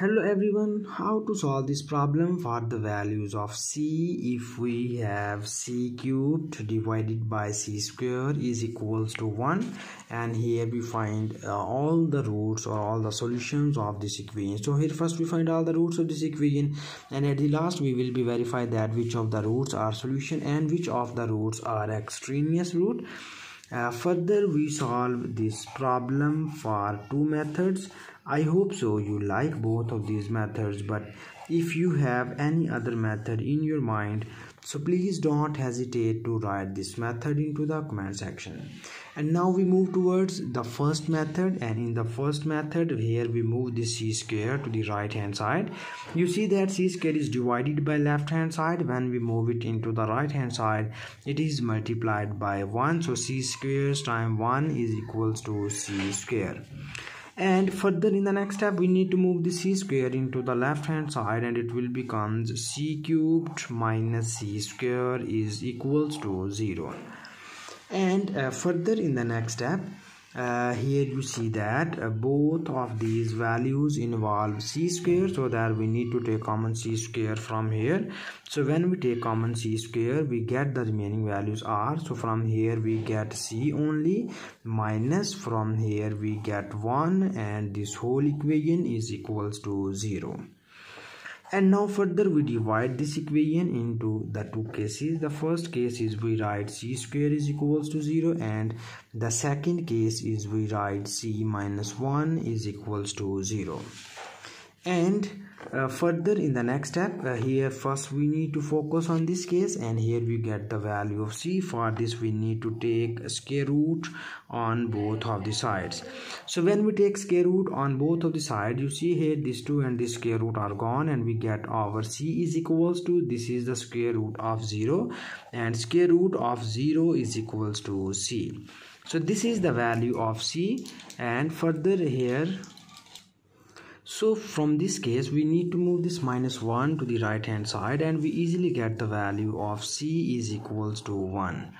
hello everyone. How to solve this problem for the values of c if we have c cubed divided by c square is equals to 1 and here we find uh, all the roots or all the solutions of this equation. So here first we find all the roots of this equation. And at the last we will be verify that which of the roots are solution and which of the roots are extraneous root uh, further we solve this problem for two methods. I hope so you like both of these methods but if you have any other method in your mind so please don't hesitate to write this method into the comment section. And now we move towards the first method. And in the first method here we move the c square to the right hand side. You see that c square is divided by left hand side. When we move it into the right hand side it is multiplied by 1 so c squares times 1 is equals to c square and further in the next step we need to move the c square into the left hand side and it will becomes c cubed minus c square is equals to 0 and uh, further in the next step uh, here you see that uh, both of these values involve c square so that we need to take common c square from here. So when we take common c square we get the remaining values r. So from here we get c only minus from here we get 1 and this whole equation is equals to 0 and now further we divide this equation into the two cases. The first case is we write c square is equals to 0 and the second case is we write c minus 1 is equals to 0 and uh, further in the next step uh, here first we need to focus on this case and here we get the value of c. For this we need to take square root on both of the sides. So when we take square root on both of the side you see here these two and this square root are gone and we get our c is equals to this is the square root of 0 and square root of 0 is equals to c. So this is the value of c and further here so from this case we need to move this minus 1 to the right hand side and we easily get the value of c is equals to 1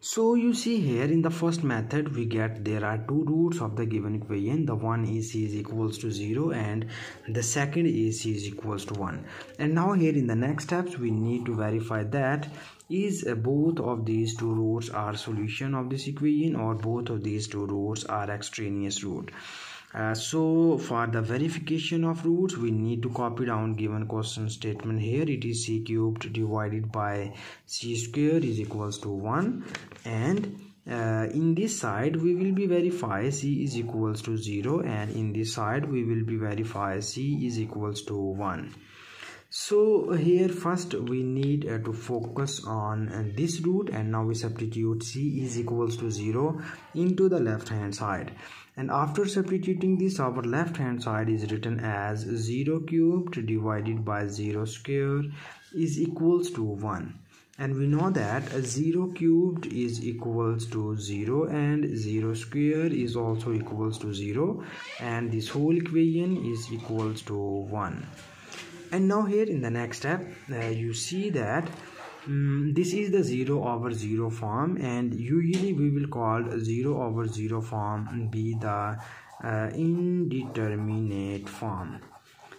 so you see here in the first method we get there are two roots of the given equation. The one is c is equals to 0 and the second is c is equals to 1 and now here in the next steps we need to verify that is both of these two roots are solution of this equation or both of these two roots are extraneous root uh, so for the verification of roots we need to copy down given question statement here. It is c cubed divided by c square is equals to 1 and uh, in this side we will be verify c is equals to 0 and in this side we will be verify c is equals to 1 so here first we need uh, to focus on uh, this root and now we substitute c is equals to 0 into the left hand side and after substituting this our left hand side is written as 0 cubed divided by 0 square is equals to 1 and we know that 0 cubed is equals to 0 and 0 square is also equals to 0 and this whole equation is equals to 1 and now here in the next step uh, you see that um, this is the 0 over 0 form and usually we will call 0 over 0 form be the uh, indeterminate form.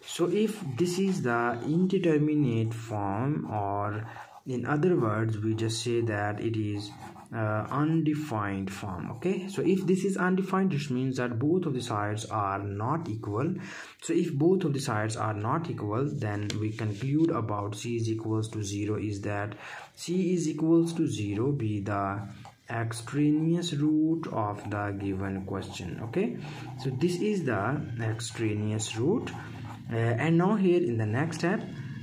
So if this is the indeterminate form or in other words we just say that it is uh, undefined form okay? So if this is undefined this means that both of the sides are not equal. So if both of the sides are not equal then we conclude about c is equals to 0 is that c is equals to 0 be the extraneous root of the given question okay? So this is the extraneous root. Uh, and now here in the next step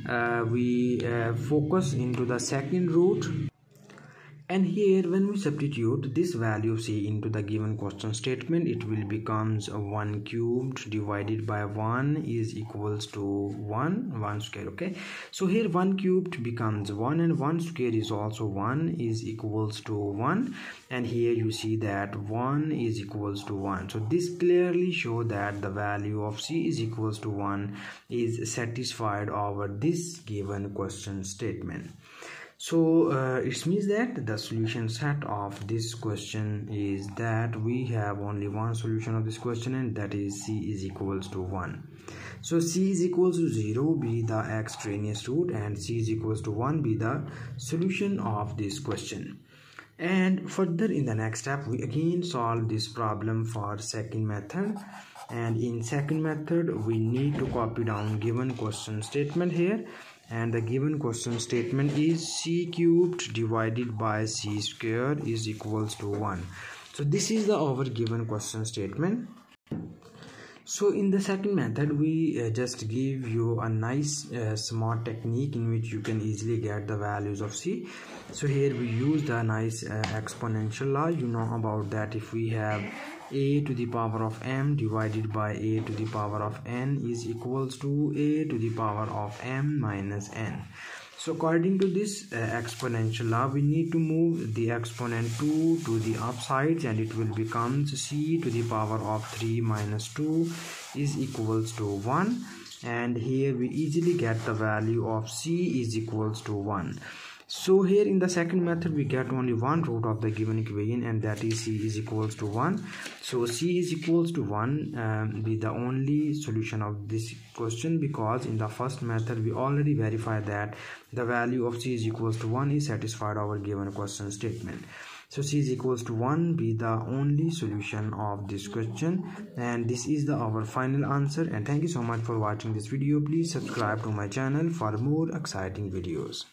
uh, we uh, focus into the second root and here when we substitute this value of c into the given question statement it will becomes 1 cubed divided by 1 is equals to 1 1 square okay? So here 1 cubed becomes 1 and 1 square is also 1 is equals to 1 and here you see that 1 is equals to 1 so this clearly show that the value of c is equals to 1 is satisfied over this given question statement so uh, it means that the solution set of this question is that we have only one solution of this question and that is c is equals to 1 so c is equals to 0 be the extraneous root and c is equals to 1 be the solution of this question. And further in the next step we again solve this problem for second method. And in second method we need to copy down given question statement here and the given question statement is c cubed divided by c square is equals to 1 so this is the our given question statement. So in the second method we uh, just give you a nice uh, smart technique in which you can easily get the values of c. So here we use the nice uh, exponential law. You know about that if we have a to the power of m divided by a to the power of n is equals to a to the power of m minus n. So according to this uh, exponential law we need to move the exponent 2 to the upsides and it will become c to the power of 3 minus 2 is equals to 1 and here we easily get the value of c is equals to 1 so here in the second method we get only one root of the given equation and that is c is equals to 1 so c is equals to 1 um, be the only solution of this question because in the first method we already verified that the value of c is equals to 1 is satisfied our given question statement. So c is equals to 1 be the only solution of this question and this is the our final answer. And thank you so much for watching this video. Please subscribe to my channel for more exciting videos